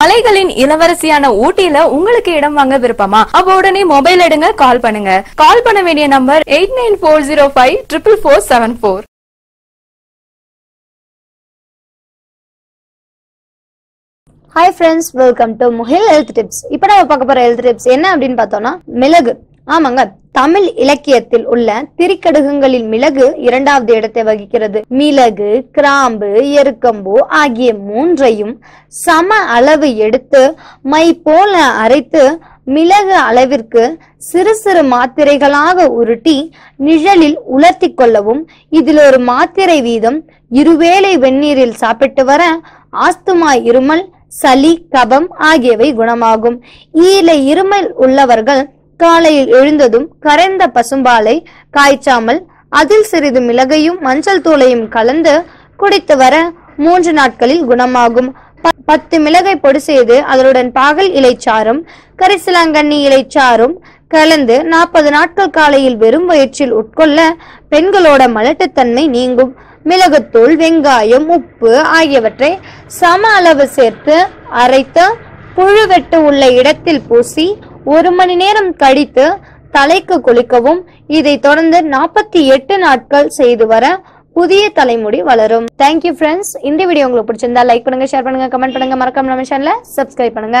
மலைகளின் இளவரசியான ஊட்டியில உங்களுக்கு இடம் வாங்க விருப்பமா? அப்ப உடனே மொபைல் எடுங்க கால் பண்ணுங்க. கால் பண்ண வேண்டிய number eight nine four zero five triple four seven four hi friends welcome to Mugil health tips இப்போ நம்ம பார்க்க போற ஹெல்த் டிப்ஸ் என்ன அப்படின்னு பார்த்தோம்னா மிளகு. ஆமாங்க. தமிழ் இலக்கியத்தில் உள்ள திரிக்கடுகங்களில் மிளகு இரண்டாவது இடத்தை வகிக்கிறது. மிளகு கிராம்பு எருக்கம்பு ஆகிய மூன்றையும் சம அளவு எடுத்து மை போல அரைத்து மிளகு அளவிற்கு சிறு சிறு மாத்திரைகளாக உருட்டி நிழலில் உலர்த்தி கொள்ளவும் இதில் ஒரு மாத்திரை வீதம் இருவேளை வெந்நீரில் சாப்பிட்டு வர ஆஸ்துமா இருமல் சளி கபம் ஆகியவை குணமாகும். ஈல இருமல் உள்ளவர்கள் காலையில் எழுந்ததும் கரைந்த பசும்பாலை காய்ச்சாமல் அதில் சிறிது மிளகையும் மஞ்சள் தூளையும் கலந்து குடித்து வர மூன்று நாட்களில் குணமாகும். ப- பத்து மிளகை பொடி செய்து அதனுடன் பாகல் இலைச்சாறும் கரிசலாங்கண்ணி இலைச்சாரும் கலந்து நாற்பது நாட்கள் காலையில் வெறும் வயிற்றில் உட்கொள்ள பெண்களோட மலட்டுத்தன்மை நீங்கும். மிளகுத்தூள் வெங்காயம் உப்பு ஆகியவற்றை சம அளவு சேர்த்து அரைத்து புழுவெட்டு உள்ள இடத்தில் பூசி ஒரு மணி நேரம் கழித்து தலைக்கு குளிக்கவும் இதை தொடர்ந்து நாற்பத்தி எட்டு நாட்கள் செய்து வர புதிய தலைமுடி வளரும். தேங்க்யூ ஃப்ரெண்ட்ஸ் இந்த வீடியோ உங்களுக்கு பிடிச்சிருந்தா லைக் பண்ணுங்க ஷேர் பண்ணுங்க கமெண்ட் பண்ணுங்க. மறக்காம நம்ம சேனல சப்ஸ்கிரைப் பண்ணுங்க.